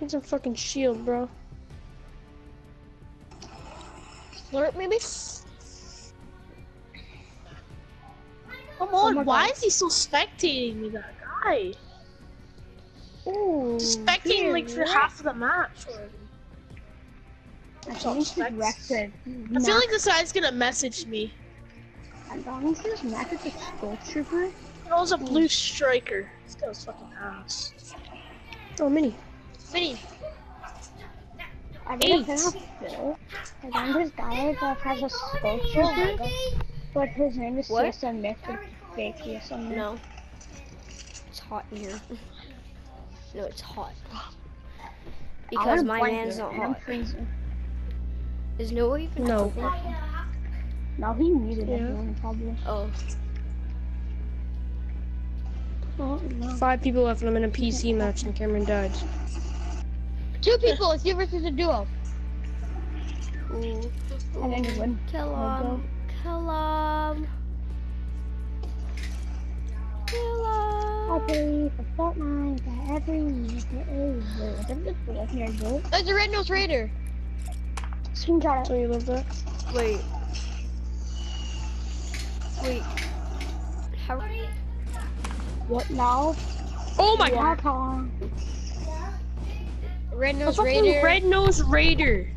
Need some fucking shield, bro. Flirt maybe? Come on, oh my why God. is he so spectating me, that guy? Ooh. Spectating like for what? half of the match. already. I So think he's specs. I feel like this guy's gonna message me. I think he's Mac is a skull trooper. That was a blue striker. This guy was fucking ass. Oh, mini. Mini. I think it's kind of Phil. I think this guy that has a skull oh trooper, but his name is What? CSM Nick and fake CSM No. It's hot in here. No, it's hot. Because my blanket, man's not and I'm hot. freezing. Is Noah even No. open? No, he muted Yeah. everyone probably. Oh. Oh, no. Five people left and I'm in a PC match and Cameron died. Two people, it's you versus a duo. Ooh. I think he would. Kill I'll him. Kill him. I him. play for Fortnite that every year there is. I think this was here, dude. There's a red nose raider. Screenshot So it. you love that? Wait. Wait. How? What now? Oh my god! Water. Red A fucking raider. red nose raider.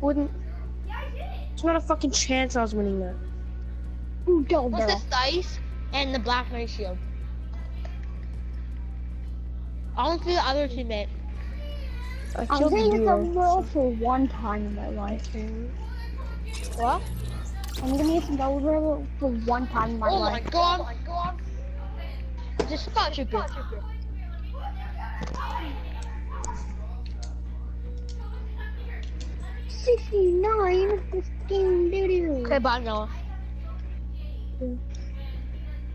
Wouldn't. There's not a fucking chance I was winning that. Ooh, go, What's girl. the dice and the black knight shield? I want to see the other teammate. I I'm killed the saying it's a duo. for one time in my life. What? I'm gonna use the world for one time in my life. Oh my life. god. Oh my god. Just spot trooper. 69 this game doo Okay, bye Noah.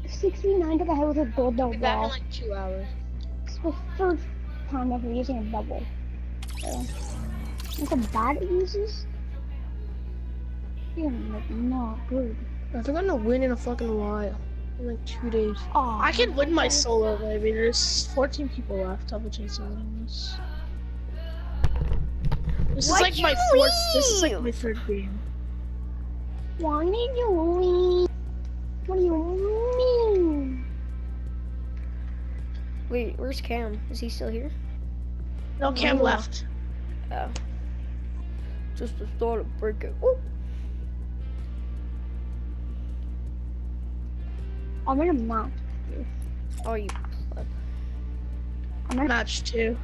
69 took a hit with a gold double Be back in like two hours. It's the first time ever using a bubble. So, that's how bad it uses. Feeling like not good. I think I'm gonna win in a fucking while. In like two days. Aw, I can win my solo, maybe. There's 14 people left. I'll be chasing winning this. Is like my you fourth. This is like my third game. Why did you leave? What do you mean? Wait, where's Cam? Is he still here? No, Cam left. Oh. Just the thought of breaking. Ooh. I'm in a match. Oh, you. I'm in a Match two.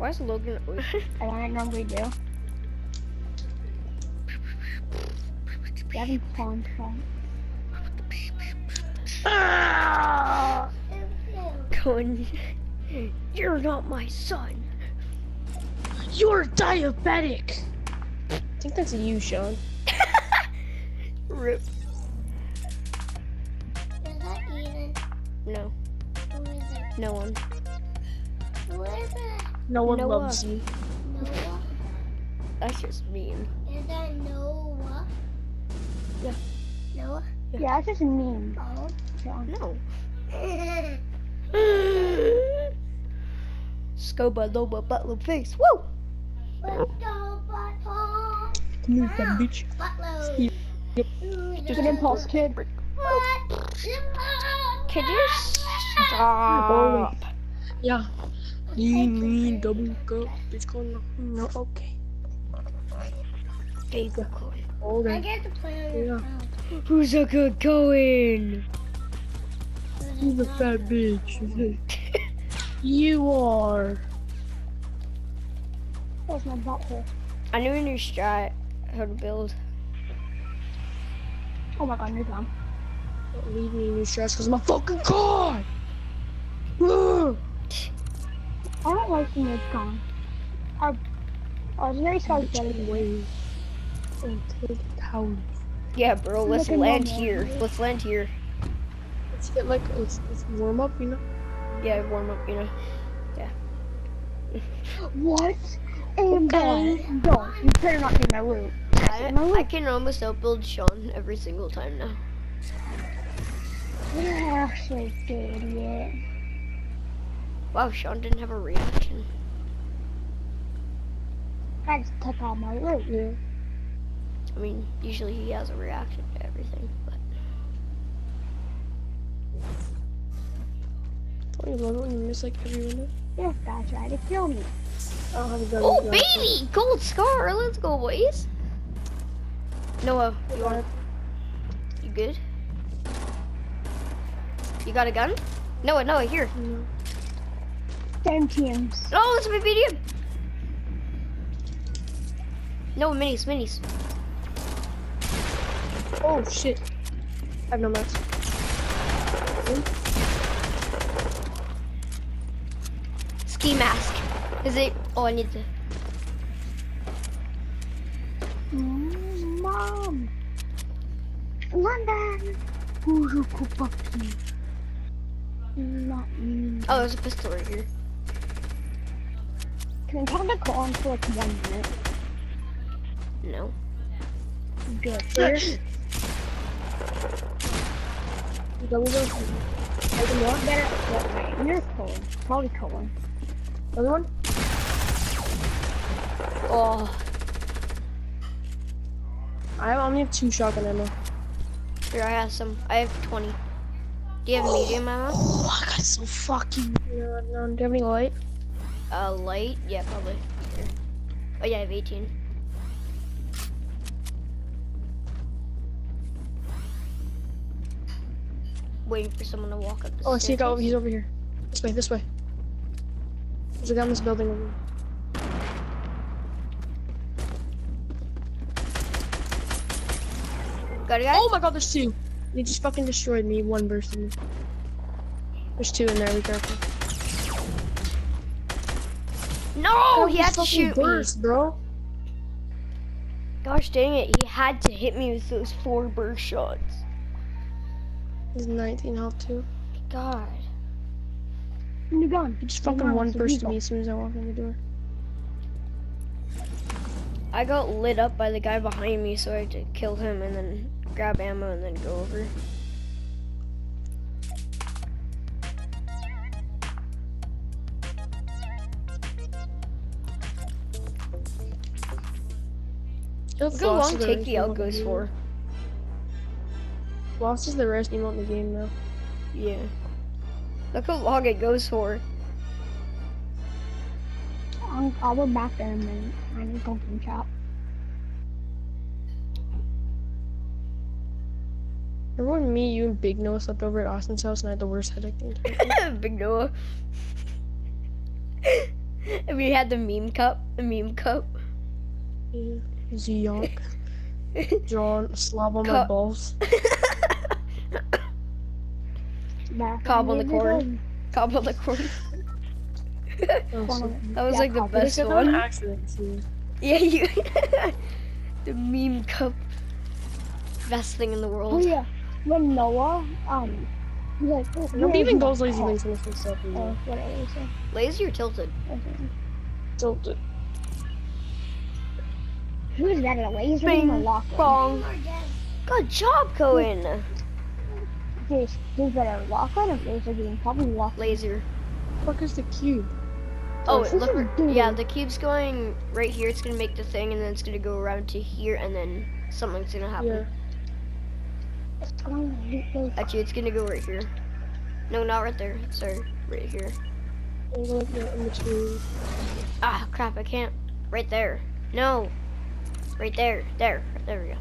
Why is Logan? Wait. I don't normally do. You having fun, fun. Ah! Going. You're not my son. You're diabetic. I think that's you, Sean. Rip. Is that Eden? No. Who is it? No one. Who is it? No one Noah. loves me. Noah? That's just mean. Is that Noah? Yeah. Noah? Yeah, that's just mean. meme. Oh. No. Scoba loba butler face. Woo! Let's go, Butthole. Move that bitch. Buttload. Yep. Just an impulse kid. What? Can you stop? Yeah. Lean, lean, double cup. Bitch, going no, no, okay. There you go. Hold I get to play on your Yeah. phone. Who's a good going? Who's a fat bitch? you are. That's my butthole. I knew a new strat how to build. Oh my god, you're dumb. Don't leave me in your stress because I'm fucking god. Ugh. I don't like when it's gone. Our, our very sorry getting Wait. And take towels. Yeah, bro. Let's Look at land Mama. here. Let's land here. Let's get like let's, let's warm up, you know. Yeah, warm up. You know. Yeah. what? And then, don't. You better not take my loot. I, I can almost outbuild Sean every single time now. You're actually good, idiot. Wow, Sean didn't have a reaction. I just took all my loot. Yeah. I mean, usually he has a reaction to everything, but Don't you love it when you miss like every window? This guy tried to kill me. I don't have a gun. Oh gun. baby! Gold scar! Let's go, boys! Noah, you want you good? You got a gun? Noah, Noah, here. No. Same teams. Oh, it's my medium! No, minis, minis. Oh shit. I have no mats. Ski mask. Is it? Oh, I need to. Mom. London. Who's your? Not me. Oh, there's a pistol right here. Can I talk to Colin for like one minute? No. Good. Double gun. I can walk better. Yeah, right. You're Colin. Probably Colin. Other one? Oh, I only have two shotgun ammo. here I have some. I have 20. Do you have medium ammo? Oh, I got so fucking. No, no. Do you have any light? Uh, light? Yeah, probably. Here. Oh yeah, I have 18. Waiting for someone to walk up Oh, I see a guy. He's over here. This way. This way. There's a guy in this building over here. Got a guy? Oh my god, there's two. They just fucking destroyed me. One me. There's two in there. Be careful. No, he had to fucking shoot me. burst, bro. Gosh dang it, he had to hit me with those four burst shots. He's 19 health too. God. New gun. He just New fucking one it's a bursted me as soon as I walked in the door. I got lit up by the guy behind me, so I had to kill him and then grab ammo and then go over. Look how long take the L goes for. Lost is the rarest emote in the game now. Yeah. Look how long it goes for. Um, I'll, I'll be back in a minute. I need to go from shop. Remember when me, you, and Big Noah slept over at Austin's house and I had the worst headache the entire time? Big Noah. and we had the meme cup, the meme cup. Yeah. Zionk. John, slob on my balls. Back Cob on the in corn. Cob on the corn. Oh, One so- That was Yeah, like the best They said that on one. accident. Yeah, you. the meme cup. Best thing in the world. Oh world. yeah, when Noah, um, like, oh, Nobody where's even my goes lazy car? links in this one stuff Oh, anymore. whatever you. Lazy or tilted? Okay. Tilted. Who's better, laser room or Bing locker room? bong. Good job, Cohen. This. Who's, who's better, locker room or laser beam? Probably locker. Laser. fuck is the cube? Oh, this look. is where- good. Yeah, the cube's going right here. It's gonna make the thing, and then it's gonna go around to here, and then something's gonna happen. Yeah. It's going to hit those- Actually, it's gonna go right here. No, not right there. Sorry, right here. I'm going like in between. Ah, crap! I can't. Right there. No. Right there. There. There we go.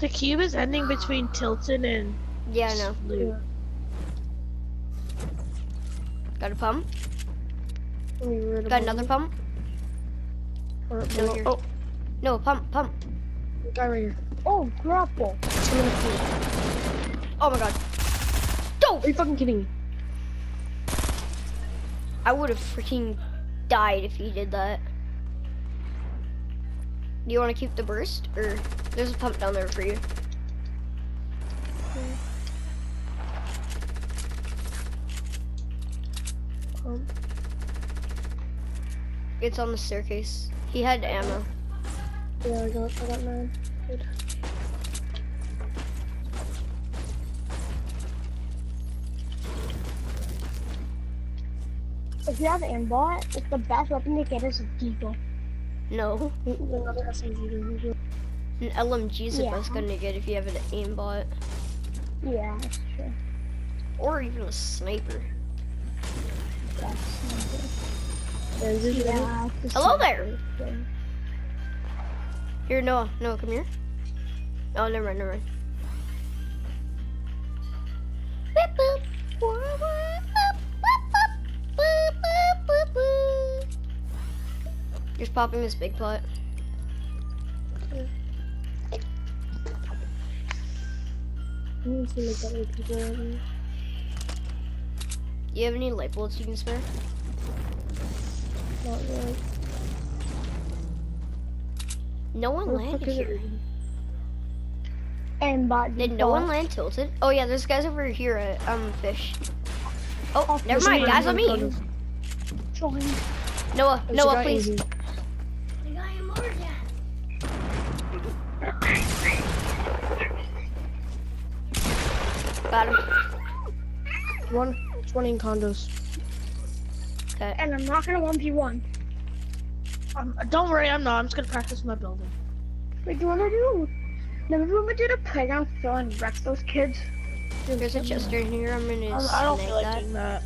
The cube is ending between Tilted and Yeah, I know. Got a pump. Got another pump. Or, No, here. oh, No, pump, pump. guy right here. Oh, grapple. Someone in the cube. Oh my god. Don't! Are you fucking kidding me? I would have freaking died if he did that. Do you want to keep the burst? Or there's a pump down there for you. Um, It's on the staircase. He had ammo. yeah, I got, I got. If you have an aimbot, it's the best weapon to get is a deagle. No, an LMG is the Yeah. best gun to get if you have an aimbot. Yeah, that's true. Or even a sniper. Is it Yeah. it's Hello the there. sniper. Here, Noah. Noah, come here. Oh, never mind, never mind. Just popping this big pot. I need to make other people ready. Do you have any light bullets you can spare? Not really. No one landed fuck is it? here. Aimbot. Did no one default. land tilted? Oh yeah, there's guys over here at um fish. Oh, Oh, never mind, man. guys on me. Join. Noah, Noah, please. Got him. One, it's one in condos. Okay. And I'm not gonna 1v1. Um, don't worry, I'm not. I'm just gonna practice my building. What do you wanna do? Remember when we did a playground fill and wreck those kids? There's a chester in here. I'm gonna I, I don't feel like that. doing that.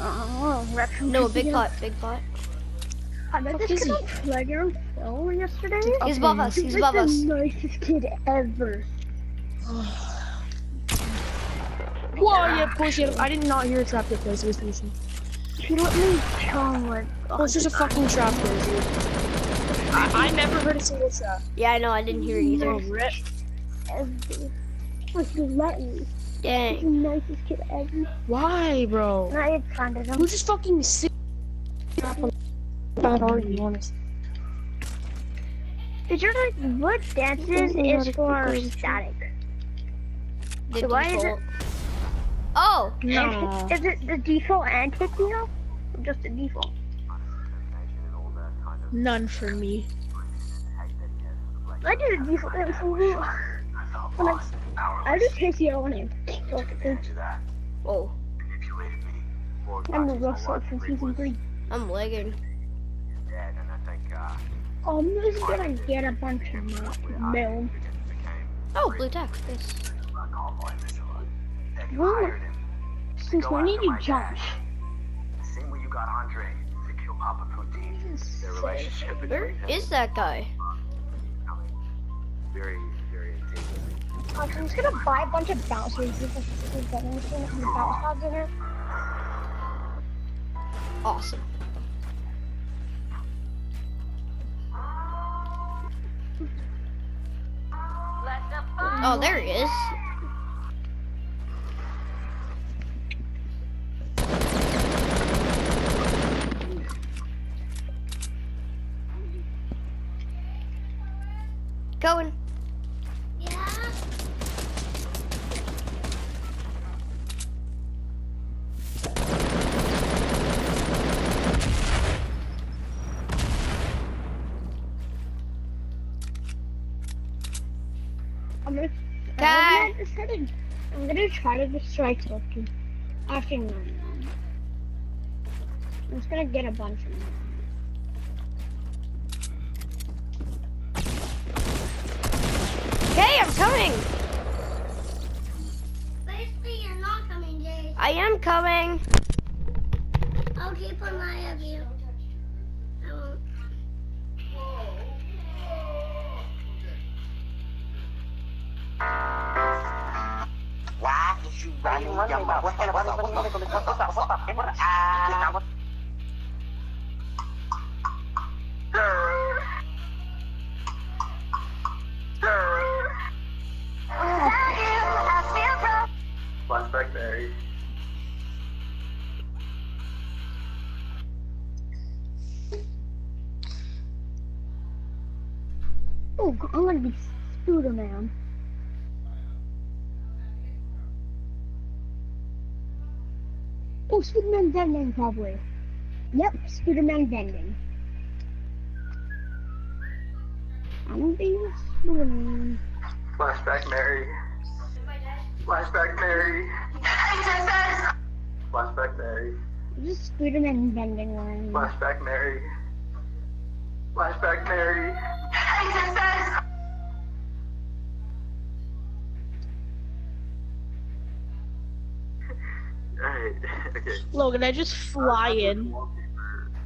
Oh, wreck No, big again. pot, big pot. I met this is kid on playground fill yesterday. He's above us. He's He's like above the nicest kid ever. Whoa, yeah, push it. I did not hear a trap get placed. It was Lucian. He let me tell him like, Oh, it's just a fucking oh, trap there, dude. I, I never heard a single trap. Yeah, I know. I didn't hear it either. Oh, rip. ever. Like he let me. He's the nicest kid ever. Why, bro? And I had fun with him. Who just fucking sick? trap on bad are you, honestly? Did you like what dances is for static? The So why is it- default. Oh, No. Is it the default and kick? Or just the default? None for me. I did a default and so when I, I just hit the one and kicked off the thing. oh, I'm the Russell from season three. I'm lagging. Oh, I'm just gonna get a bunch of mail. Oh, blue tack. Yes. Well, since when did you jump? Same way you got Andre to kill Papa Poutine. Their relationship and Where that guy? Very, very addictive. I'm just gonna buy a bunch of bouncers because there's bounce pads in it. Awesome. Oh, there he is. Going. Yeah. I'm gonna. I'm gonna, I'm gonna try to destroy Tolkien. Actually, no. I'm just gonna get a bunch of them. I'm coming. Basically, you're not coming, Jay. I am coming. Spiderman Vending probably. Yep, Spiderman Vending. I'm gonna be Spiderman. Flashback Mary. Flashback Mary. Flashback Mary. Is Spiderman bending line. Flashback Mary. Flashback Mary. Alright. Logan, I just fly in.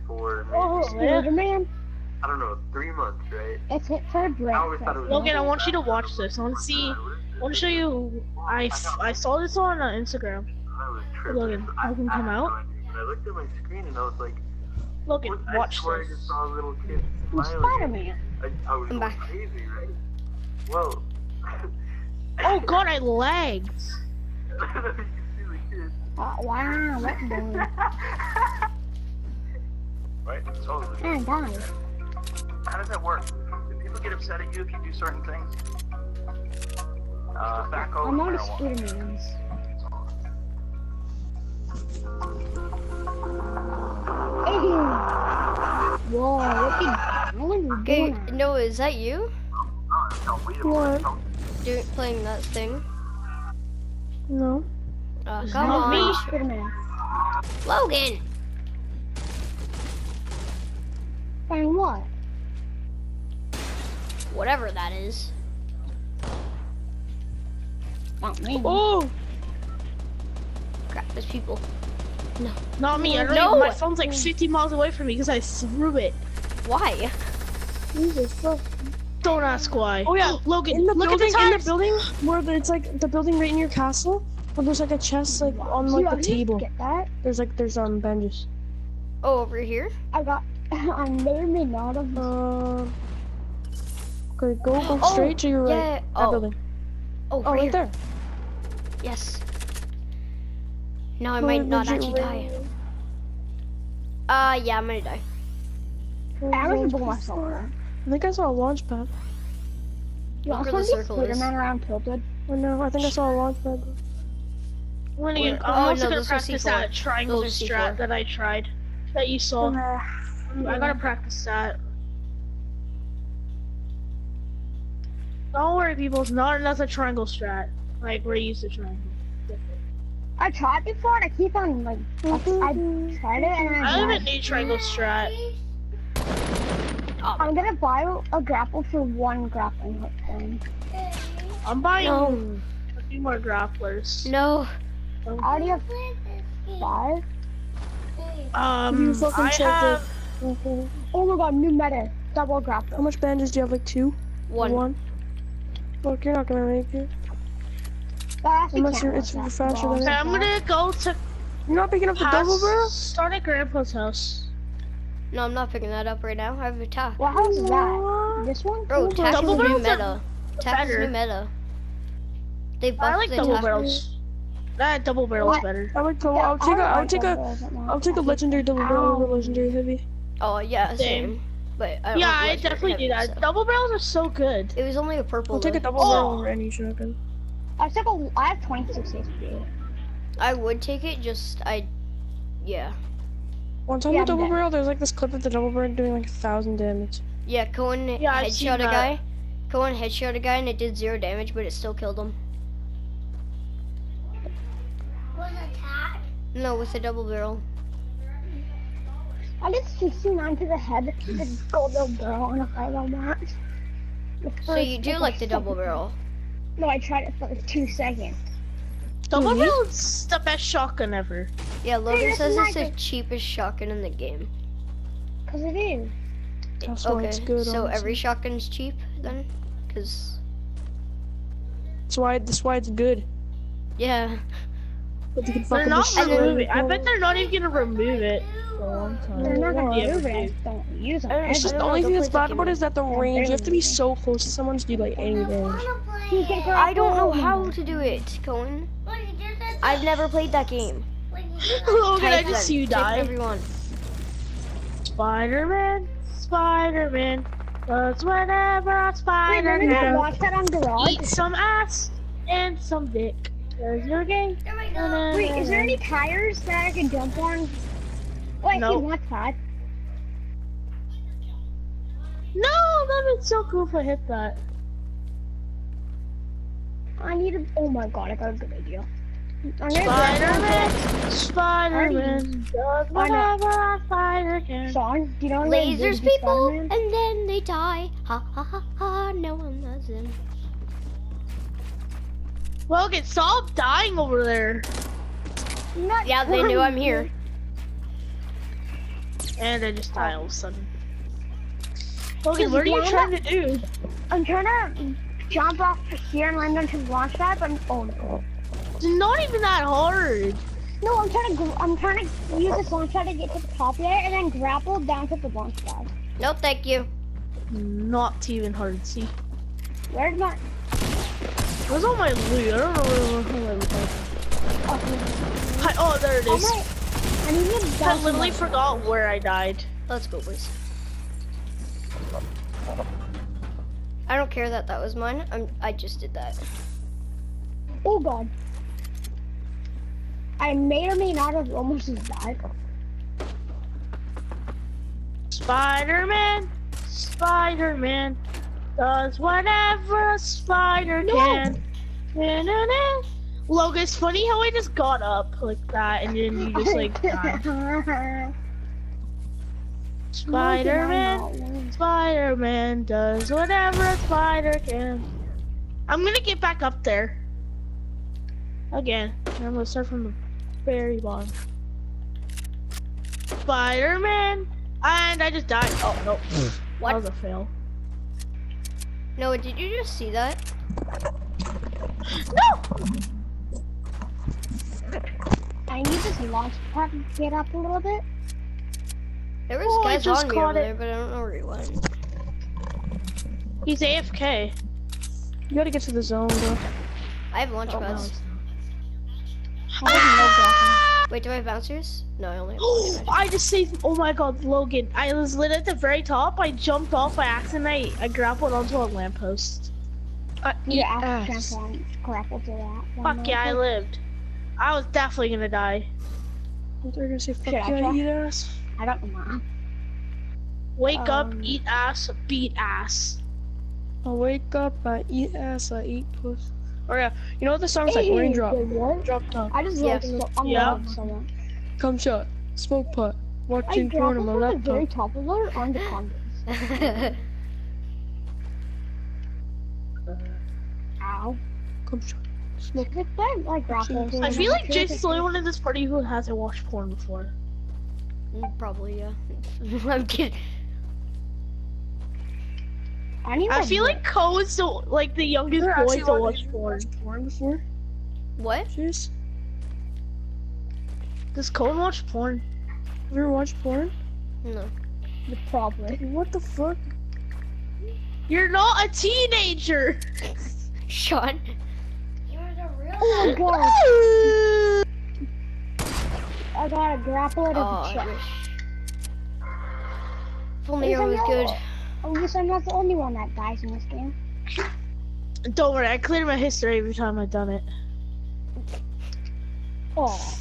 For Oh, maybe, Spiderman. I don't know, three months, right? It's hit for a break. I always thought it was- Logan, I want you to watch this. I want to see. I want to show you. I, I saw this on uh, Instagram. I was tripping. Logan, I, Logan, I come out. no idea, but I looked at my screen and I was like, Logan, what? watch I swear I this. just saw a little kid Who's smiling. Spider-Man? I, I was I'm back. crazy, right? Whoa. Oh god, I lagged. you see the kid. Oh, wow, that's boring. Right? Totally. And guys, How does that work? Do people get upset at you if you do certain things? Uh, tobacco I'm and not a marijuana. Spiderman's. Whoa, look at what are you Okay, doing? no, is that you? No, we What? Doing playing that thing? No. Oh, It's come not on, me. Spiderman. Logan. And what? Whatever that is. Not me. Oh, Crap, there's people. No. Not me. I don't No. my phone's like 50 miles away from me because I threw it. Why? Jesus fuck. Don't ask why. Oh yeah, Logan, in the look building, at the in the building where the, it's like the building right in your castle. Where there's like a chest like on like See, I the didn't table. Get that? There's like there's um benches. Oh, over here? I got. I never made not of. Uh. Okay, go go Oh, straight to your right. Yeah. That Oh, building. oh, Oh, right right here. there. Yes. Now I Where might not actually die. Uh, yeah, I'm gonna die. I was blow myself up. I think I saw a launch pad. You Look where also the see circle is. Spiderman around tilted. Oh no, I think I saw a launch pad. I'm, gonna oh, also no, gonna practice that triangle Those are C4. strat that I tried. That you saw. Uh, I gotta practice that. Don't worry, people. It's not another triangle strat. Like where you use the triangle. I tried before and I keep on like. I, I tried it and I I. have a died. new triangle strat. I'm gonna buy a grapple for one grappling hook thing. I'm buying No. a few more grapplers. No. I already have five. Um, You fucking I check have. Okay. Oh my god, new meta. Double grab. How much bandages do you have? Like two? One. One. Look, you're not gonna make it. That Unless you're- it's that faster than Okay, I'm gonna go to You're not picking up the double barrel? start at Grandpa's house. No, I'm not picking that up right now. I have attack. Well, how's that? This one? Bro, Double attack is new meta. Attack is better. new meta. They I like the double attack. barrels. That double barrel's What? better. I would go. Yeah, I'll take a. I I'll take double a. barrels at my- I'll take a legendary double barrel over legendary heavy. Oh yeah, Same. same. But I Yeah, I legendary definitely do that. so- Double barrels are so good. It was only a purple. I'll take a though. double barrel oh. over any shotgun. I took a. I have 26 HP. I would take it, just I. Yeah. One time Yeah, with double I'm barrel, there's like this clip of the double barrel doing like a thousand damage. Yeah, Cohen Yeah, headshot a guy. Cohen headshot a guy and it did zero damage, but it still killed him. Was attacked. No, with a double barrel. I did 69 to the head. with The golden barrel in a five match. The So you do like the double barrel. No, I tried it for like two seconds. Double Mhm. barrel's the best shotgun ever. Yeah, Logan this says it's the cheapest shotgun in the game. Cause it is. That's why okay, it's good. so honestly. every shotgun's cheap then? Cause That's why. That's why it's good. yeah, But you can They're not destroy removing. I bet they're not even gonna remove it for a. They're not gonna Yeah, do they it. Don't use them. I don't- It's just the only know, thing that's bad about it is that the range. You have to be so close to someone to do like any damage. You can go I don't know how to do it, Cohen. Look, you just said I've never played that game. Oh, Look, Logan, I just see you die. Everyone. Spider-Man, Spider-Man, cause whenever I'm Wait, remember Spider-Man, watch that on Garage? eat some ass and some dick. Cause you're gay. There we oh go. Wait, is there any tires that I can jump on? Oh, I No. see one tire. No, that'd be so cool if I hit that. I need a. Oh my god, I got a good idea. I'm gonna grab Spider-Man, Spider-Man does whatever a spider can. Sean, do you know Lasers, people, and Spider-Man? then they die. Ha ha ha ha. No one loves them. Logan, stop dying over there. Not Yeah, they knew I'm here. And I just die all of a sudden. Logan, what are you trying to do? I'm trying to jump off here and land onto the launch pad, but oh no. It's not even that hard. No, I'm trying to gr- I'm trying to use this launch pad to get to the top there and then grapple down to the launch pad. No, thank you. Not even hard. See, Where's my? Where's all my loot? I don't know where, where my loot is. Oh, Hi- Oh, there it is. is. I. I literally forgot where I died. Let's go, boys. I don't care that that was mine. I'm. I just did that. Oh god. I may or may not have almost died. Spider-Man, Spider-Man does whatever a spider No. can. Na-na-na. Logan, it's funny how I just got up like that and then you just like died. Spider-Man, Spider-Man does whatever a spider can. I'm gonna get back up there. Again. And I'm gonna start from the very bottom. Spider-Man! And I just died. Oh, no. What? That was a fail. No, did you just see that? No! I need this launch pad to get up a little bit. There was Oh, guys just on me over it. there, but I don't know where he went. He's AFK. You gotta get to the zone, bro. I have launch Oh, pads. No Wait, do I have bouncers? No, I only have Oh, I just saved. Oh my god, Logan. I was lit at the very top. I jumped off by accident. I, I grappled onto a lamppost. Uh, Yeah, I ass. have to grapple to that. Fuck yeah, I lived. I was definitely gonna die. They're gonna say, fuck Should I yeah, eat ass. I don't know. Wake up, Um, eat ass, beat ass. I wake up, I eat ass, I eat puss. Or yeah, you know what the song's like? Hey, Raindrop. wait, what? Drop top. I just Yeah. like so, I'm Yeah. yeah. someone. Come shot. Smoke pot. I Watching porn on grappled my from the very laptop. top of it on the condoms. Ow. Come shot. Smoke. It's like, like. I feel like Jason's the only one in this party who hasn't watched porn before. Mm, Probably, yeah. I'm kidding. I, need I feel like Ko is the like the youngest boy actually to watch watching porn. porn before? What? Jeez. Does Cohen watch porn? Have you ever watched porn? No. The Probably. What the fuck? You're not a teenager. Sean. You're the real Oh my god. I gotta grapple it Oh, at the I chest. wish. If only I Isn't was that- good. Oh, At least I'm not the only one that dies in this game. Don't worry, I clear my history every time I've done it. Oh.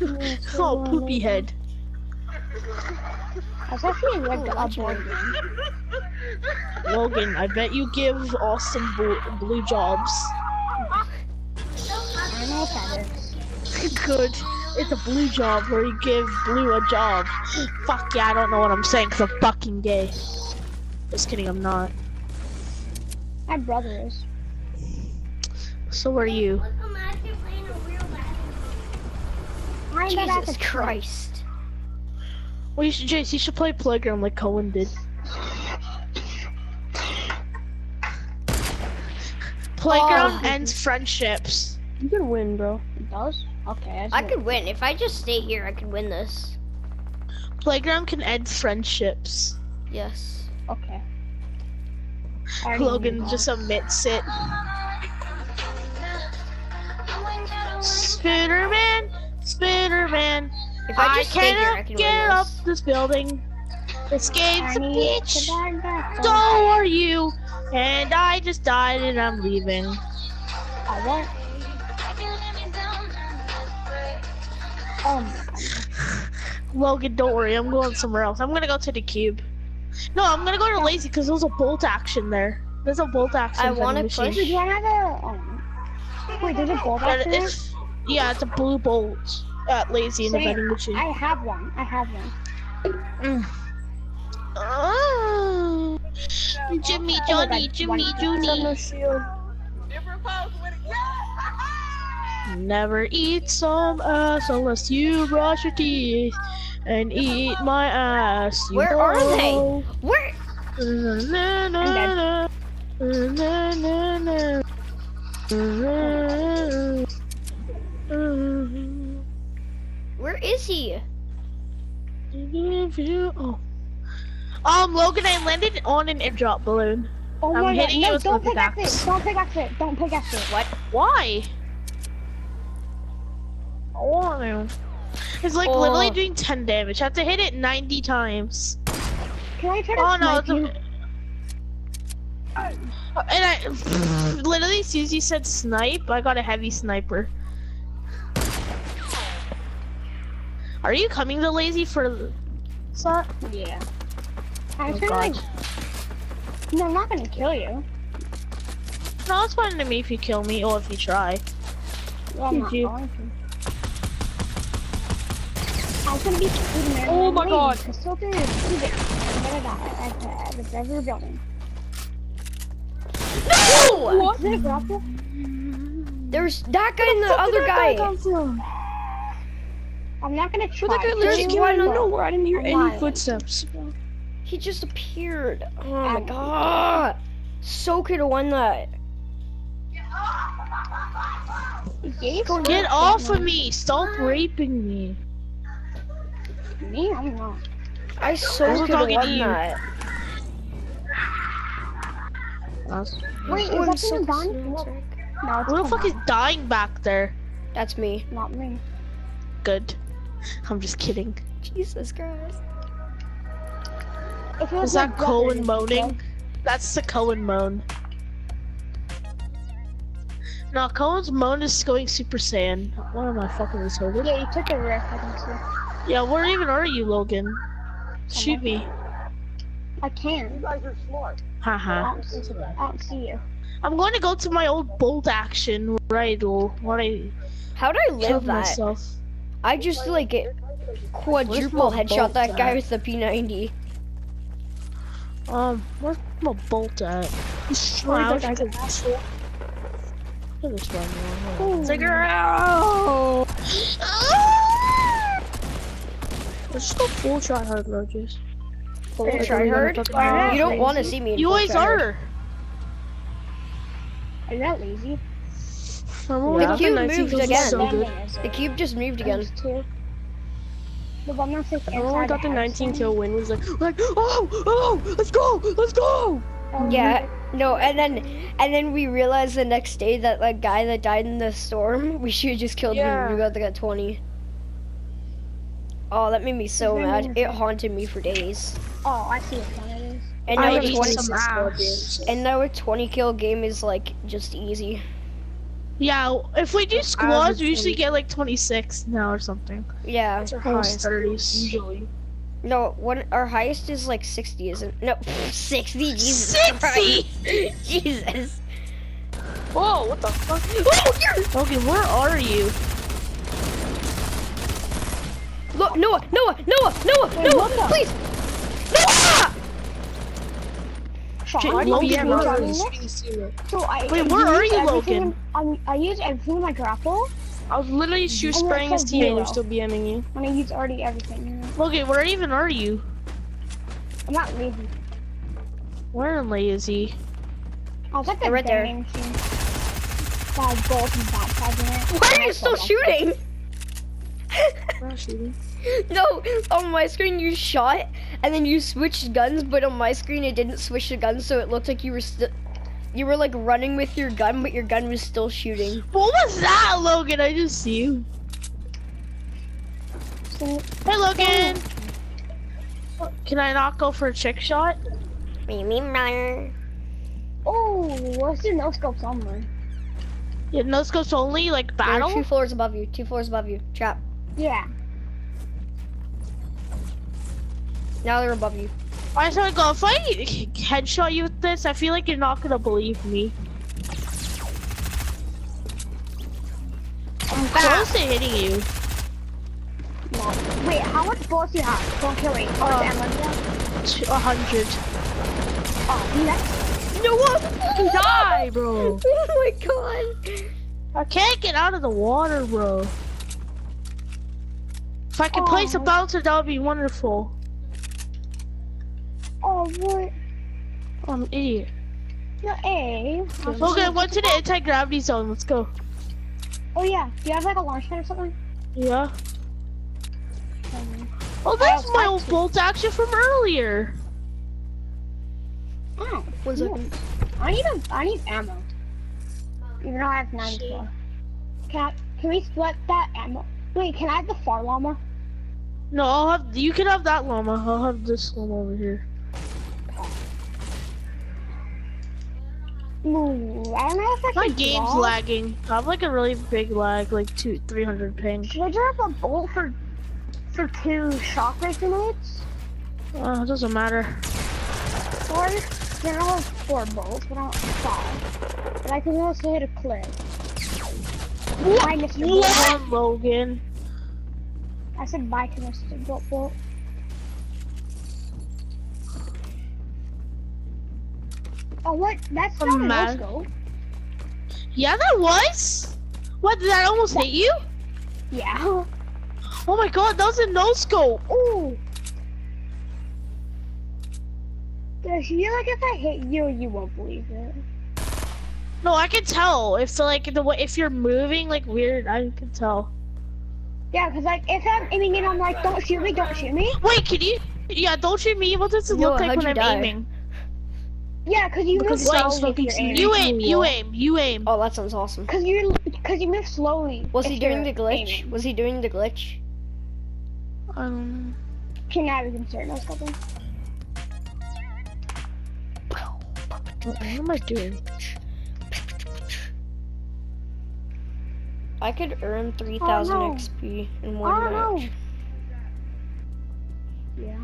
oh, poopy head. That's actually a good Oh, boy. Logan, I bet you give Austin blue, blue jobs. I know what that is. Good. It's a blue job where you give blue a job. Fuck yeah, I don't know what I'm saying because I'm fucking gay. Just kidding, I'm not. My brother is. So are you. Look, imagine playing a real basketball. I'm Jesus Christ. Well, you should, Jace, you should play Playground like Cohen did. Playground Oh. ends friendships. You could win, bro. It does? Okay. I could win. If I just stay here, I could win this. Playground can end friendships. Yes. Okay. I Logan just admits it. Spider-Man, Spider-Man, If I I just stay here, I cannot can get win up this. this building. Escape I the need beach. to buy So are you. And I just died and I'm leaving. I want. Oh my god. Logan, don't worry, I'm going somewhere else. I'm gonna go to the cube. No, I'm gonna go to Lazy because there's a bolt action there. There's a bolt action. I vending wanna machine. push- do I have a? Um, wait, there's a gold But back there? Yeah, it's a blue bolt at Lazy in the Same. vending machine. I have one. I have one. Oh, Jimmy, Johnny, Jimmy, Junie. Never eat some ass unless you brush your teeth and eat my ass. You Where are they? Where? Na, na, na, na, na, na, na. Where is he? Oh. Um, Logan, I landed on an airdrop balloon. Oh I'm my god, no, don't my pickaxe pickaxe. it. Don't pickaxe it. Don't pickaxe it. What? Why? I want to. It's like Oh. literally doing 10 damage. I have to hit it 90 times. Can I try to Oh no, it's a... And I literally, as soon as you said snipe, I got a heavy sniper. Are you coming to lazy for slot? Yeah. I'm Oh, like. No, I'm not gonna kill you. No, it's fine to me if you kill me or if you try. Well, I'm you-. I was gonna be shooting there. Oh my God. I still do two there. I'm gonna die at the, at the every building. No! Is it a grapple? There's that guy and the other guy. I'm not gonna try. Where the guy to literally came out of nowhere. I didn't hear I'm any lying. footsteps. He just appeared. Oh my god. So could have won that. Get off of me! Stop raping me! Me? I'm not. I I so was could have talking won you. that. Wait, Oh, is that so thing done? No, Who the fuck is dying back there? That's me. Not me. Good. I'm just kidding. Jesus Christ. If it was Is my that brother, Cohen then- moaning? That's the Cohen moan. No, Cohen's moan is going Super Saiyan. What am I fucking retarded? Yeah, you took a risk, I can see. Yeah, where even are you, Logan? Shoot me. I can. I Haha. don't, see, I don't see you. I'm going to go to my old bolt action where I, where I How'd I live killed that? myself. I just like it quadruple headshot bolt that guy at? with the P90. Um, where's my bolt at? Destroy that guy's asshole. Look at this one. It's like, "Ow!" Let's just go full try hard, Rogers. Full Hey, tryhard? fucking- You don't want to see me in You always are. Are you that lazy? I'm only Yeah. The cube moved again. So good. The cube just moved again. There's two. No, but I'm not only got the 19 kill win. Was like, like, oh, oh, let's go, let's go. Oh, Yeah, no, and then and then we realized the next day that the guy that died in the storm, we should have just killed Yeah. him. We got to get 20. Oh, that made me so mad. It haunted me for days. Oh, I see which one it is. And I now a hate 20 some and now a 20 kill game is like just easy. Yeah, if we do squads, we usually get like 26 now or something. Yeah. That's our highest 30s. usually. No, one our highest is like 60, isn't? No, 60. Jesus 60? Christ. Jesus. Whoa, what the fuck? Oh, you're Okay, where are you? Look, Noah, Noah, Noah, Noah, Wait, Noah, what please. Noah! So Shit, I Logan, use where everything are in you? this. So I Wait, where are you, Logan? Um, I, I use everything in my grapple, I was literally shoot Oh, spraying his so teammate and you're still BMing you. and I use already everything. Logan, where even are you? I'm not lazy. Where in lazy? I was at the Right there. vending machine. That had gold and backside in. Why are you still shooting? I'm not shooting. No, on my screen you shot and then you switched guns, but on my screen it didn't switch the guns, so it looked like you were still. You were like running with your gun, but your gun was still shooting. What was that, Logan? I just see you. So, Hey, Logan. Can I not go for a trick shot? Me, me, me. oh, let's do no scopes only. Yeah, no scopes only, like They're battle. two floors above you. Two floors above you. Trap. Yeah. Now they're above you. I just want to go. If I headshot you with this, I feel like you're not gonna believe me. I'm close to hitting you. Wait, how much do you have? Don't kill me. How much ammo do you have? T- A hundred. Oh, next. No uh, one! Die, bro. Oh my god! I can't get out of the water, bro. If I could place a Oh. bouncer, that would be wonderful. Oh, what? I'm an idiot. No, A. Okay, to the anti-gravity zone. Let's go. Oh, yeah. Do you have like a launch pad or something? Yeah. Um, oh, that's oh, my old bolt action from earlier. Oh, One cool. second. I need a, I need ammo. Even though I have 94. Can I, can we split that ammo? Wait, can I have the far llama? No, I'll have. You can have that llama. I'll have this one over here. My game's lagging. I have like a really big lag, like two, three hundred ping. Should I drop a bolt for for two shockwave grenades? Uh, it doesn't matter. Or you know, have four bolts, but I don't five. But I can also hit a clip. Bye, Mr. What, Logan? I said bye to Mr. Bolt Oh, what? That's not a mad. no-scope. Yeah, that was. What did that almost hit you? Yeah. Oh my god, that was a no scope. Ooh. I feel like if I hit you, you won't believe it. No, I can tell if the like the if you're moving like weird. I can tell. Yeah, because like if I'm aiming and I'm like, don't shoot me, don't shoot me. Wait, can you? Yeah, don't shoot me. What does it No, look like how'd when you I'm die? aiming? Yeah, because you Because move it slowly if you're aim, you aim, you aim. Oh, that sounds awesome. Because you because you move slowly. Was he doing the glitch? aiming. Was he doing the glitch? I don't know. Can I even start no scoping? What am I doing? I could earn 3,000 no. XP in I one don't match. Yeah.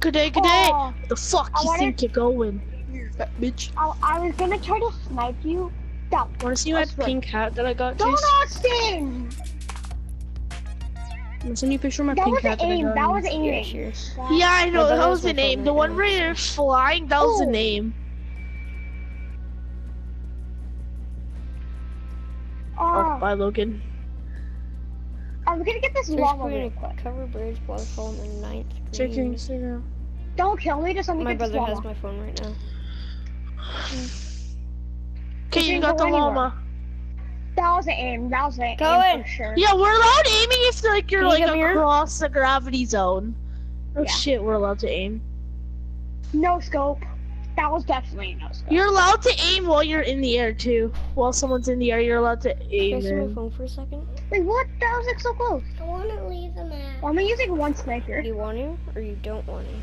Good day, good day. Oh, The fuck I you wanted- think you're going? You fat bitch. I, I was gonna try to snipe you. Stop. Wanna see my pink hat that I got? Don't Chase? Austin! I'm sending you a picture of my That pink was hat that I aim. got. That was Yeah, aiming. sure. Yeah, I know. Yeah, that that was was my the name. The one name. where you're flying, that was the Oh. name. Oh, Oh, bye, Logan. I'm gonna get this Search llama for real a quick. cover bridge waterfall in the ninth Check your. Instagram. Don't kill me, just let me My get this brother has my phone right now. Okay, you got go the anywhere. llama. That was an aim. That was an Go aim in. for sure. Yeah, we're allowed aiming if like you're Can you like come here? across the gravity zone. Oh Yeah. shit, we're allowed to aim. No scope. That was definitely a no scope. You're allowed to aim while you're in the air too. While someone's in the air, you're allowed to aim. Can I aim. see my phone for a second? Wait, what? That was like so close. I want to leave the map. Well, I'm using one sniper. You want to, or you don't want to?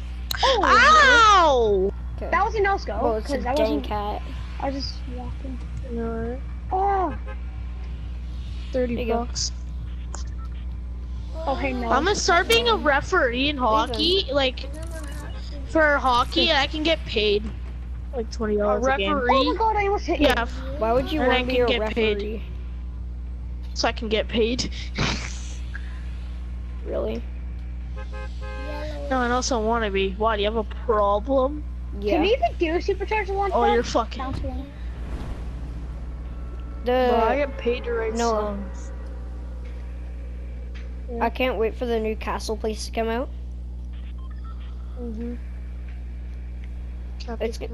Oh, Ow! Okay. that was a no scope. well, it's a Because I dang wasn't. cat. I was just walking. Alright, Oh, Thirty There you go. bucks. oh, hey, no. I'm gonna start being a referee in hockey, like for hockey, and I can get paid like twenty dollars a, game. Oh referee. my god, I almost hit you. Yeah, Why would you And want to be a get paid. referee? so I can get paid. Really? no, I also want to be. Why? Do you have a problem? Yeah. Can we even do supercharge launch Oh, pad? you're fucking. Sounds cool. the Bro, I get paid to write no. songs. I can't wait for the new castle place to come out. Mm-hmm. Mm-hmm. It's good.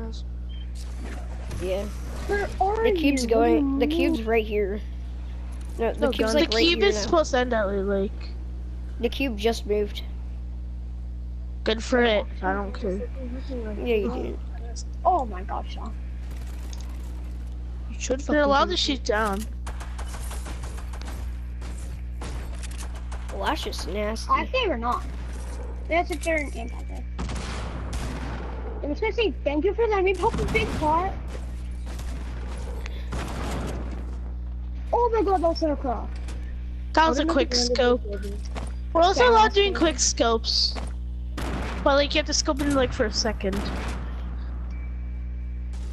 Yeah. Where are The cube's you? going. The cube's right here. No, the No, cube's the like right cube here is now. supposed to end at like. The cube just moved. Good for it. I don't care. Yeah, you did. Oh my god, Sean. You should They're fucking allowed do to shoot down. Well, that's just nasty. I say or not. That's a turn impact. There. I'm just gonna say thank you for letting me pop a big pot. Oh my god, that's so cool. That was a quick scope. We're also Yeah, allowed doing quick scopes. But like you have to scope in like for a second.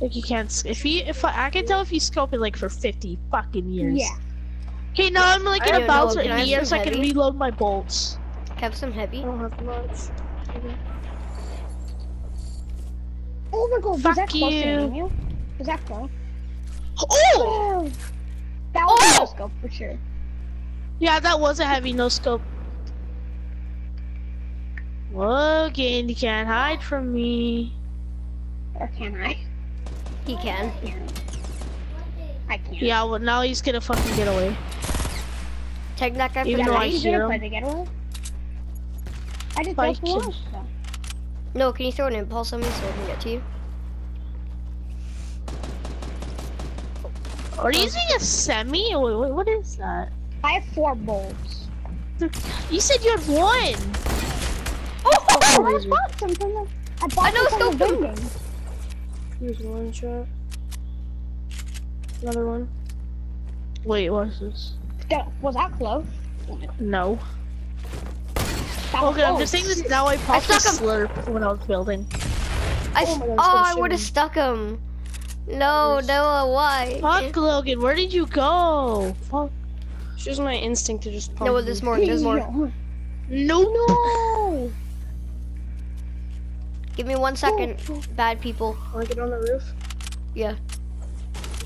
Like you can't. If he, if I, I can tell if he's scoping like for fifty fucking years. Yeah. Okay, now I'm like I gonna know, bounce right can in I the have air so I can reload my bolts. Have some heavy. I don't have much. Mm-hmm. Oh my god, was Fuck that close you. to hitting? Was that close? Oh! That was Oh! a no scope for sure. Yeah, that was a heavy no scope. Logan, you can't hide from me. Or can I? He can. I can't. Yeah, well now he's gonna fucking get away. Take that guy for Even though I he's hear gonna play him. the getaway. I just Spike don't him. know. so. No, can you throw an impulse on me so I can get to you? Are you using a semi? Wait, wait, what is that? I have four bolts. You said you had one. Oh, oh I bought some from the. I bought I know, some from the scope Here's one shot. Another one. Wait, what is this? That- Was that close? No. That Okay, I'm just saying this now. I popped a stuck him. slurp when I was building. I Oh s- my oh, I would have stuck him. No, Noah, why? Fuck, Logan, where did you go? Fuck. It's just my instinct to just pump. Noah, there's more. There's more. No, no. Give me one second. Oh, bad people. Wanna get on the roof? Yeah.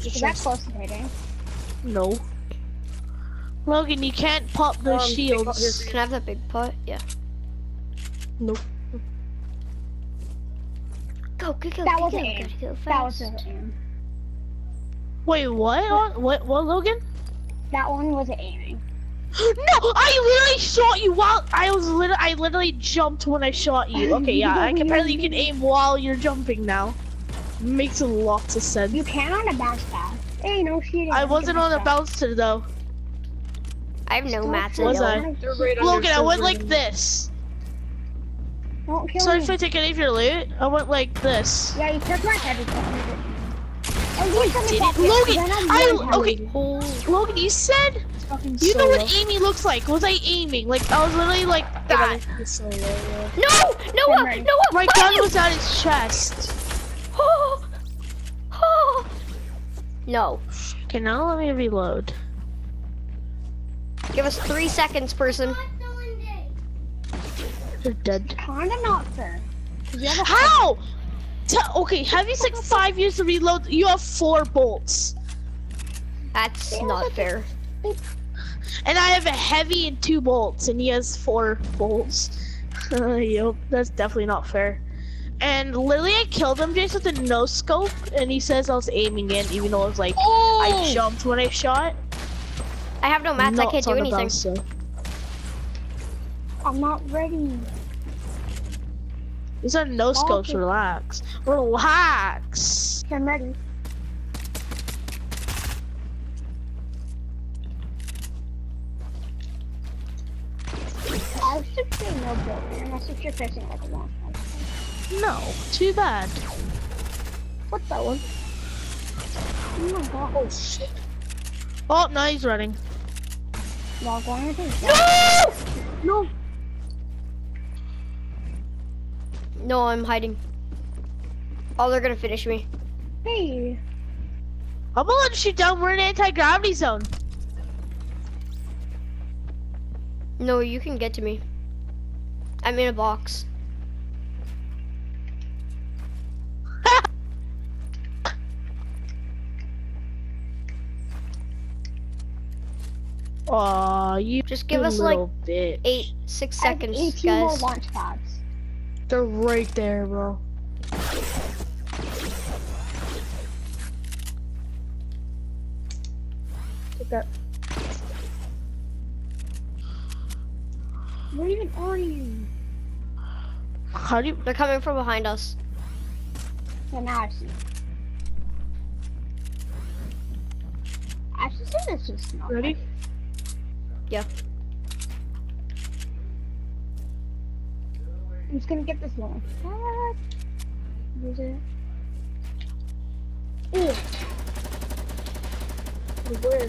Is that close to hitting? No. Logan, you can't pop the Um, big pot shields. Can I have that big pot? Yeah. Nope. Go, go, go. That go, was go, aim. gotta go That was fast. an aim. Wait, what? What? What, Logan? That one was aiming. No, I literally shot you while I was literally. I literally jumped when I shot you. Okay, yeah. I can, apparently you can aim while you're jumping now. Makes a lot of sense. You can on a bounce pad. Hey, no cheating. I wasn't on a bounce to though. I have no stuff. mats. Was I? Noah. They're right under Logan, I went like this. Don't kill Sorry me. if I take any of your loot. I went like this. Yeah, you took my heavy gun. And Did it? Logan, I I okay. Logan, you said Fucking you know what aiming looks like. Was I aiming? Like I was literally like that. It's solo, yeah. No, Noah, ready. Noah. My fuck gun you. was at his chest. Oh, oh. No. Okay, now let me reload. Give us three seconds, person. They're dead. Kinda not fair. 'Cause you have How? Te- okay, Heavy's like five years to reload. You have four bolts, That's not fair. and I have a heavy and two bolts, and he has four bolts. yep, that's definitely not fair. And literally, I killed him just with a no scope, and he says I was aiming in, even though I was like I oh! jumped when I shot. I have no mats. I can't do anything. bouncer. I'm not ready. These are no scopes. Okay. Relax. Relax. I'm ready. I should say no building unless if you're facing like a long one. No, too bad. What's that one? Oh my god. Oh shit. Oh, now he's running. Log one of these. No. No, I'm hiding. Oh, they're gonna finish me. Hey. I'm gonna let you shoot down. We're in anti-gravity zone. No, you can get to me. I'm in a box. Aw, you Just give us like bitch. eight, six I have seconds, 18 more guys. launch pads. They're right there, bro. Take that. Where even are you? How do you? They're coming from behind us. Yeah, now I see. I should say this is not. Ready? I'm just gonna get this launch pad. Use it. Ooh. Where?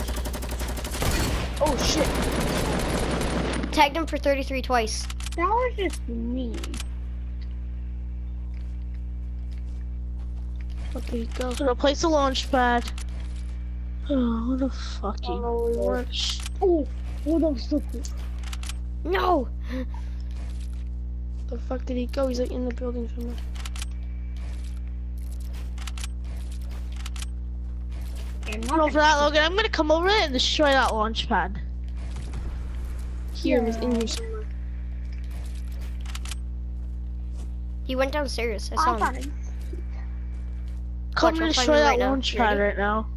Oh shit. Tagged him for 33 twice. That was just me. Okay, did he go? Gonna place a launch pad. Oh, what a fucking Oh, Lord. bitch. Oh, oh, that was so cool. No! The fuck did he go? He's like in the building somewhere. I'm Come over that, Logan. I'm gonna come over it and destroy that launch pad. Here, he's in here somewhere. He went downstairs. I saw I him. thought it. Come Watch, and I'll destroy that right launch You pad ready? right now.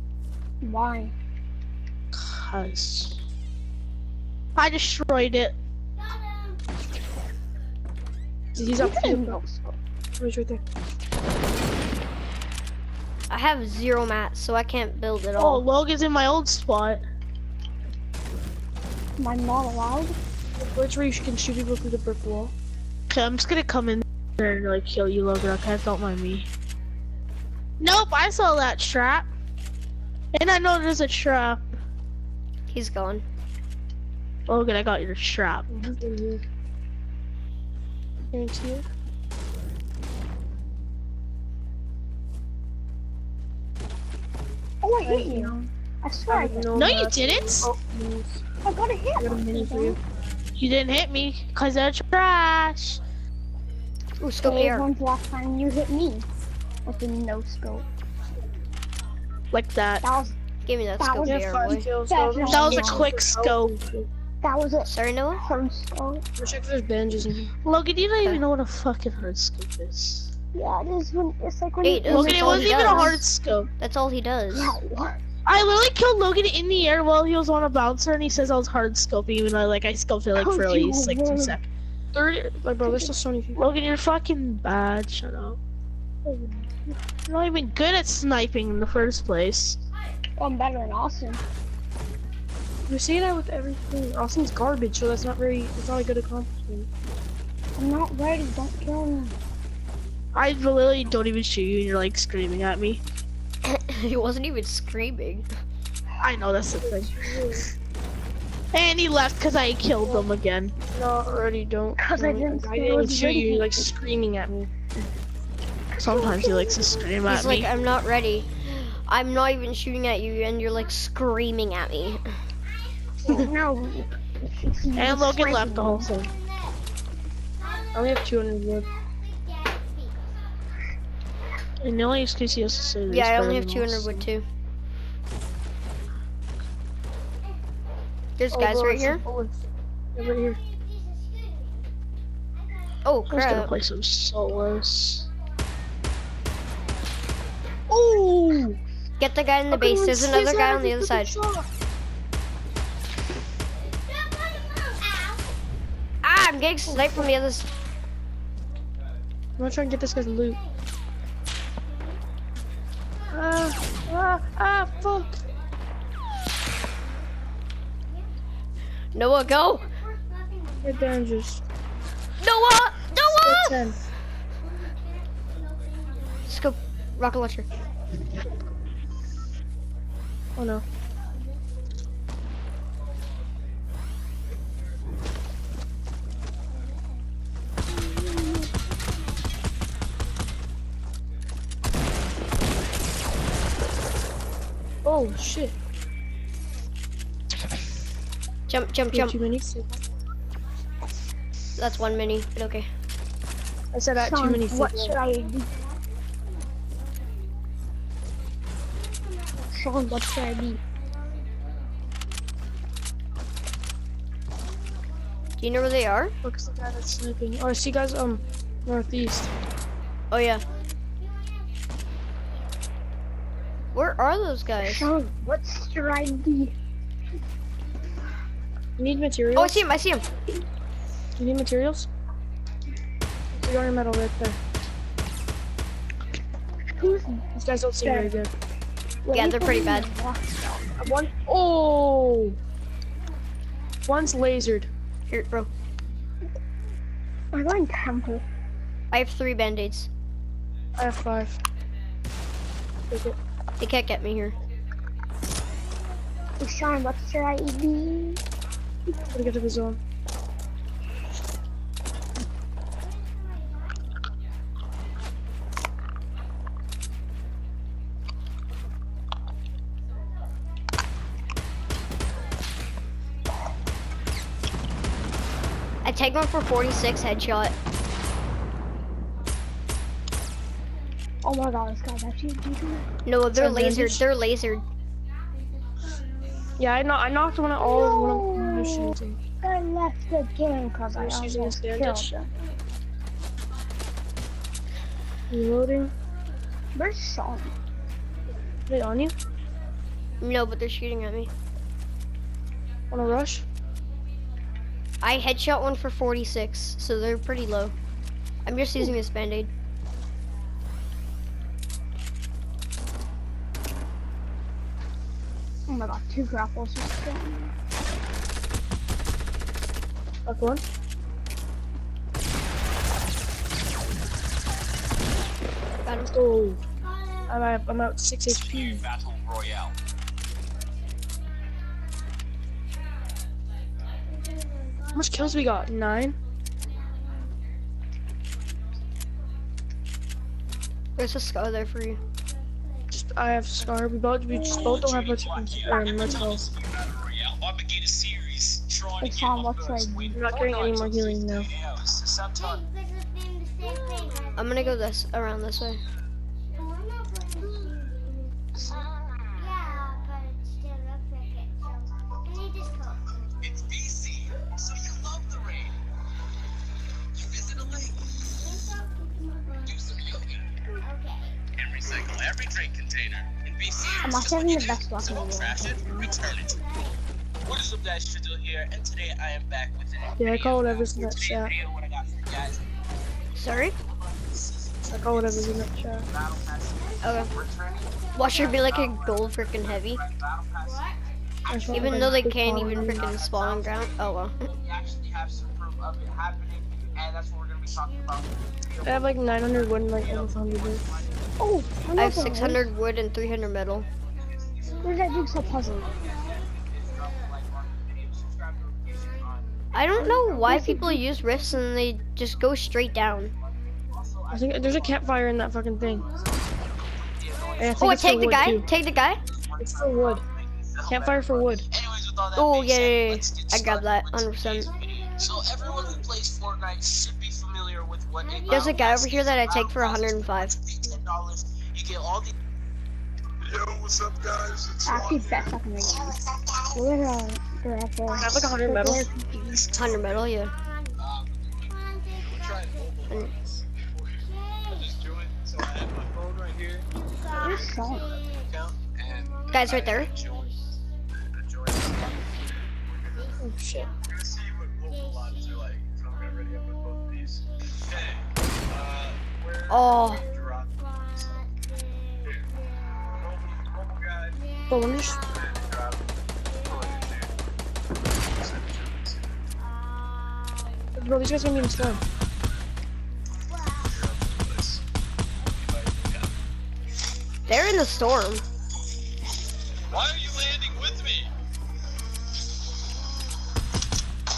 Why? Cause I destroyed it. He's up here. No. Oh, he's right there. I have zero mats, so I can't build at oh, all. Oh. Logan's in my old spot. Am I not allowed? Where's where you can shoot people through the brick wall? Okay, I'm just gonna come in there and like kill you, Logan. Okay, don't mind me. Nope, I saw that trap. And I know there's a trap. He's gone. Oh, Logan, I got your trap. He's in here. Guarantee it. Oh, I hit you. I swear I hit. No, you didn't. Oh. I got a hit. I got a mini for you. You didn't hit me because they're trash. Ooh, scope Okay, AR. last time you hit me with a no scope? Like that. That was Give me that That scope was- Yeah, AR, five boy. kills. That was That was a Yeah. quick scope. That was it. Sorry, Noah? hard scope. Let's check if there's bandages in here. Logan, you don't Okay. even know what a fucking hard scope is. Yeah, it is when it's like when Hey, you. Logan, it wasn't he even a does. hard scope. That's all he does. Yeah, what? I literally killed Logan in the air while he was on a bouncer, and he says I was hard scoping, even though like I scoped it like Oh, for at least like two seconds. Thirty. Like, bro, there's still so many people. Logan, you're fucking bad. Shut up. You're not even good at sniping in the first place. Oh, I'm better than Austin. You say that with everything. Austin's garbage, so that's not very. It's not a good accomplishment. I'm not ready. Don't kill me. I literally don't even shoot you, and you're like screaming at me. he wasn't even screaming. I know that's the thing. And he left because I killed him again. No, already don't. 'Cause I No, didn't I I didn't shoot you. ready. You're like screaming at me. Sometimes he likes to scream at He's me. like, I'm not ready. I'm not even shooting at you, and you're like screaming at me. No. and Logan left the whole thing. I only have 200 wood. And the only excuse he has to say this. Yeah, I only have 200 us. wood too. There's Oh, guys right here. bullets. Yeah, here. Oh I was gonna play some solos. Ooh! Get the guy in the base. There's another guy on the other side. Ah, I'm getting sniped from the other. s- I'm gonna try and get this guy's loot. Ah, ah, ah, fuck. Noah, go! Get bandages. Noah! Noah! Let's go. Rocket launcher. Oh no. Oh shit. Jump, jump, jump. Too many. That's one mini, but okay. I said that too Sean, many. what should I do? Sean, what should I be? Do you know where they are? Look, it's the guy that's sniping. Oh, I see guys, um, northeast. Oh yeah. Where are those guys? Sean, what should I be? You need materials? Oh, I see him. I see him. You need materials? There's iron metal right there. Who's These guys don't seem very good. Yeah, they're pretty bad. Uh, one, oh! One's lasered. Here, bro. I'm going temple. I have three band-aids. I have five. Take it. They can't get me here. Sean, what should I do? Get to the zone. I take one for 46 headshot. Oh my god, this guy's actually decent. No, they're Advantage. lasered. They're lasered. Yeah, I know. I knocked one of all of them. shooting. I left the game because I was almost using his killed bandage. Reloading. Where's Sean? Are they on you? No, but they're shooting at me. Wanna rush? I headshot one for 46, so they're pretty low. I'm just using this band-aid. My god, two grapples just down there. Up one. Got him. Oh. I'm out, I'm out 6 HP. Battle Royale. How much kills we got? Nine? There's a scar there for you. Just, I have Scar. We both, we just both don't have much, um, much health. Battle Royale. Armageddon series. Trying Hey, to Sean, get what's like- win. I'm not getting any more healing now. Yeah, it's- it's that time. I'm gonna go this around this way. BC, I'm having the best do. So in the don't world. trash it, return it. What is up, guys? Shadil here, and today I am back with an Yeah, I call whatever's in that Today's chat. video, what I got for you guys, Sorry? I call whatever's in that chat. Okay. Watch there be like a gold freaking heavy. Battle Pass. I just want Even though they can't even freaking spawn on ground. Oh well. We actually have some proof of it happening, and that's what we're gonna be talking about. I have like 900 wood and like almost 100 wood. Oh, I'm have 600 wood and 300 metal. Lie. Where's that jigsaw puzzle? I don't know why people use rifts and they just go straight down. I think there's a campfire in that fucking thing. And Oh, I take the guy. too. Take the guy. It's for wood. Campfire for wood. Anyways, with all that Oh being yeah, yeah, yeah. I grabbed that started. 100%. So everyone who plays Fortnite should be familiar with what a There's a guy over here that I take for pass is 105. Yo, what's up guys? It's Actually, best up in the game. Where's uh, grapple? I have like 100 metal. 100 metal, yeah. And I just so I have my phone right here, account, Guys right there. join. Join. Oh shit. We're gonna see what local lobbies are like. So I'm gonna ready up with both of these. Okay. Uh, Oh. Guide, But when just and drop. Oh, here, bro, these guys gonna be in the storm. they're in the storm. Why are you landing with me?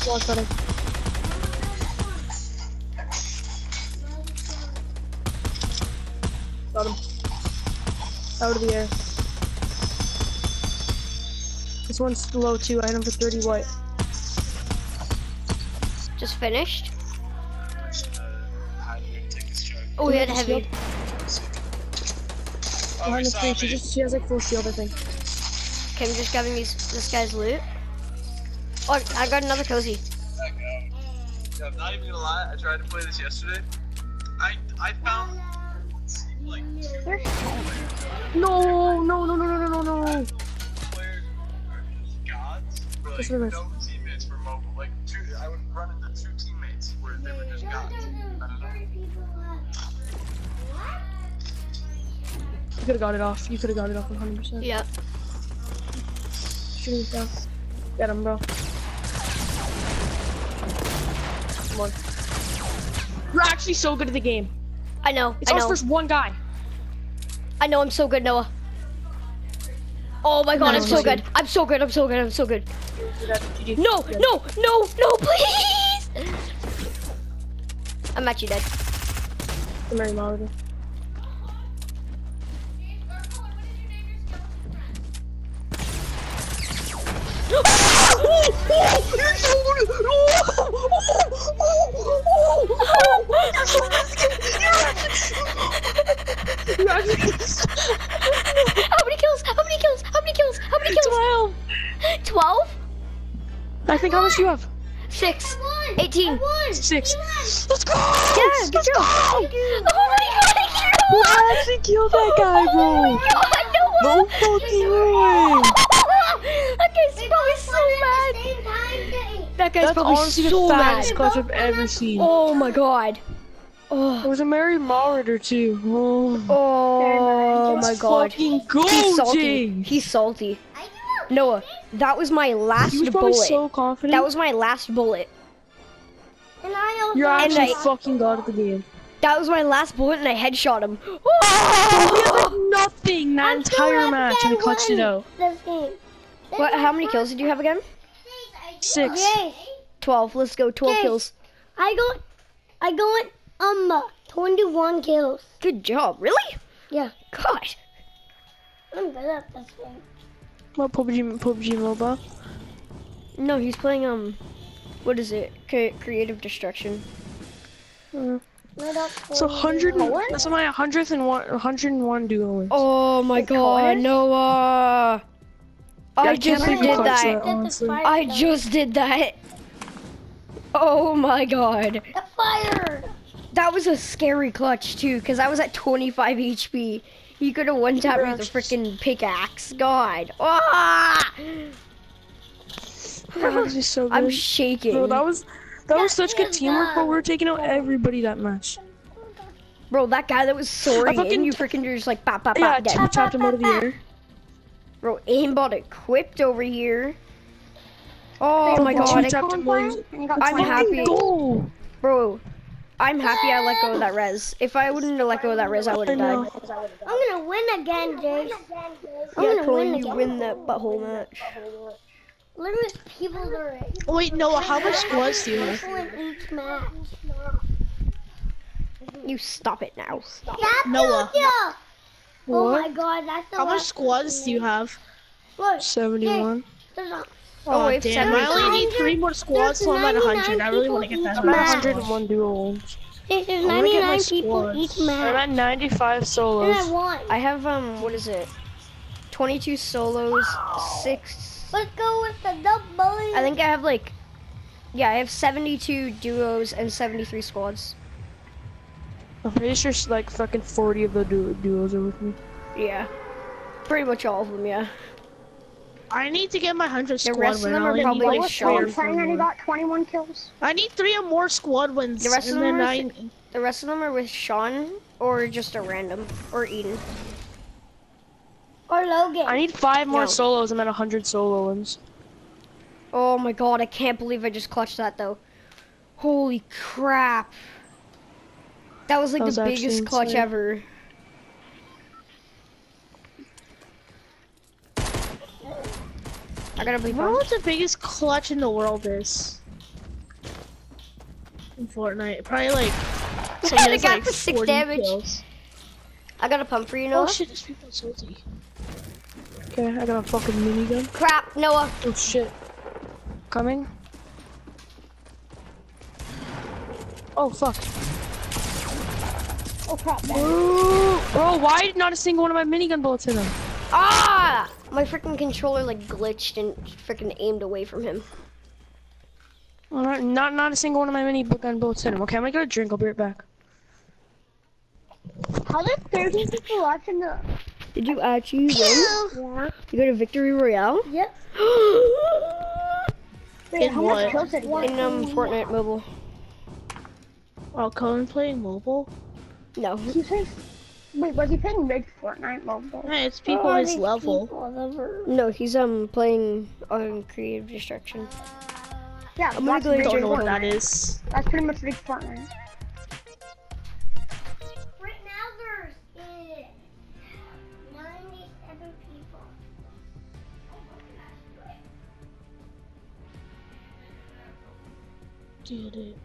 Watch buddy. Got him. Out of the air. This one's low too. Item for 30 white. Just finished. Oh, he had a heavy. Behind the tree. She just she has like full shield, I think. Okay, I'm just grabbing these this guy's loot. Oh, I got another cozy. Yeah, I'm not even gonna lie. I tried to play this yesterday. I I found like two No, no, no, no, no, no, no, gods, like no teammates were mobile. Like two, I would run into two teammates where they were just gods. I don't know. You could have got it off. You could have got it off 100%. Yeah. Shooting down. Get him, bro. Come on. You're actually so good at the game. I know. It's I us know. versus one guy. I know. I'm so good, Noah. Oh my god, No, I'm so no, good. I'm so good. I'm so good. I'm so good. No, no, no, no, please. I'm actually dead. Here, Molly. How many kills? How many kills? How many kills? How many kills? Twelve. 12? I think how much do you have? 6. 18. Six. Let's go. Yeah, good job. Oh my god, I killed I actually killed that oh guy, bro. God, no No way. fucking way. that guy's probably so mad. That guy's That's probably honestly so the mad. fattest clutch I've ever seen. Oh my god. There Oh, was a Mary Maurer too. Oh, oh, oh my god. fucking He's salty. He's salty. Noah, that was my last He was bullet. so confident. That was my last bullet. And I also You're And actually I- fucking god at the game. That was my last bullet and I headshot him. He Oh! had like nothing that I'm entire match and he that clutched it out. This game. What, how many kills did you have again? Six. Yes. 12. Let's go. 12 Okay. kills. I got, I got, um, uh, 21 kills. Good job. Really? Yeah. God. I'm good at this game. What PUBG, PUBG Mobile? No, he's playing, um, what is it? C- creative Destruction. Right up So for hundred. That's my hundredth and one, hundred and one duo. Oh my god, Noah. I I just did that. that, I gun. just did that. Oh my god. It fired. That was a scary clutch too, because I was at 25 HP. You could have one tapped me with a freaking pickaxe. God. Ah! That so good. I'm shaking. Bro, that was that was such good teamwork, bro. We were taking out everybody that match. Bro, that guy that was soaring in, you freaking just like pop, pop, Yeah, pop, dead. two tapped him out of the air. Bro, aimbot equipped over here. Oh Bro, my god. I- tapped him while he was- I'm happy. Go. Bro, I'm happy I let go of that res. If I wouldn't have let go of that res, I would have died. I'm gonna win again, Jace. I'm Yeah, gonna win you again. win that butthole match. Look at people that are Wait, Noah, how much squads do you have? people in each match. You stop it now. That's Noah. Yeah. Oh my god, that's the How much last- squads do you have? Look, Seventy-one. there's a- Oh, Oh, damn, I only need three more squads, so I'm at 100. I really want to get that I'm at 101 duo. There's I'm gonna get my 99 people squads. each I'm at 95 And I solos. won. I have um, what is it? 22 solos, six. Let's go with the double. I think I have like, yeah, I have 72 duos and 73 squads. I'm pretty sure like fucking 40 of the du- duos are with me. Yeah, pretty much all of them. Yeah. I need to get my 100 The squad rest of them are probably need like just three Sean. four more. got 21 kills. I need three or more squad wins. The rest of and them then are I, The rest of them are with Sean or just a random or Eden. Or Logan. I need five more No. solos. I'm at 100 solo wins. Oh my god, I can't believe I just clutched that though. Holy crap. That was like That was the biggest clutch insane. ever. I gotta I wonder what the biggest clutch in the world is. In Fortnite. Probably like. I got like the six damage. kills. I got a pump for you, Noah. Oh shit, there's people salty. Okay, I got a fucking minigun. Crap, Noah. Oh shit. Coming. Oh fuck. Oh crap, man. Ooh, bro, why not a single one of my minigun bullets in him? Ah! My freaking controller like glitched and freaking aimed away from him. Well, not, not not a single one of my minigun bullets hit him. Okay, I'm gonna get a drink. I'll be right back. How did 30 people watching the... Did you actually win? Yeah. You got a victory royale? Yep. Wait, In how what? much kills did he get? In um Fortnite mobile. Oh, Cohen playing mobile? No. He says... Wait, was he playing big Fortnite mobile? Hey, it's people All his level. people No, he's um playing on creative destruction. Yeah, I'm gonna that's go Don't know what that is. That's pretty much big Fortnite. Right now there's uh, 97 people. Get it,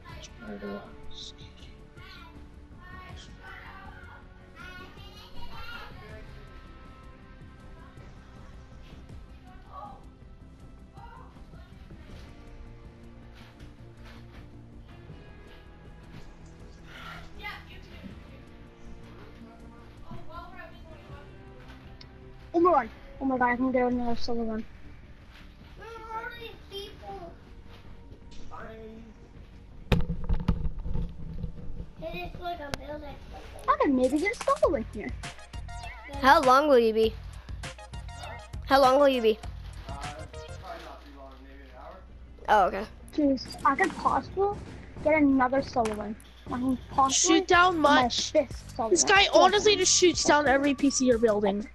Sparta. one. Oh my god, I can get another silver one. Where are these people? It is like a building. I can maybe get silver in here. How long will you be? How long will you be? Oh, okay. Jeez, I could possibly get another silver one. I can possibly Shoot down much. This guy honestly just shoots down every piece of your building.